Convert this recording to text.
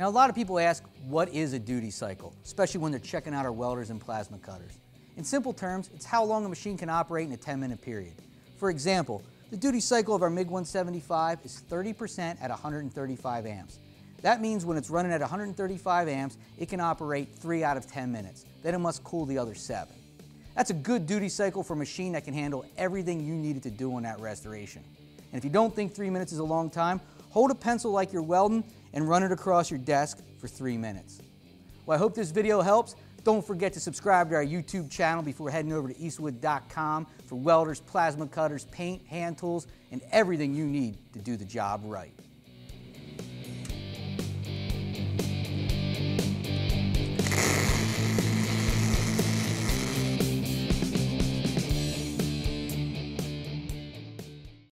Now, a lot of people ask, what is a duty cycle, especially when they're checking out our welders and plasma cutters. In simple terms, it's how long a machine can operate in a 10-minute period. For example, the duty cycle of our MIG-175 is 30% at 135 amps. That means when it's running at 135 amps, it can operate 3 out of 10 minutes. Then it must cool the other 7. That's a good duty cycle for a machine that can handle everything you needed to do on that restoration. And if you don't think 3 minutes is a long time, hold a pencil like you're welding and run it across your desk for 3 minutes. Well, I hope this video helps. Don't forget to subscribe to our YouTube channel before heading over to eastwood.com for welders, plasma cutters, paint, hand tools, and everything you need to do the job right.